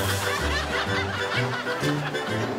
ハハハハ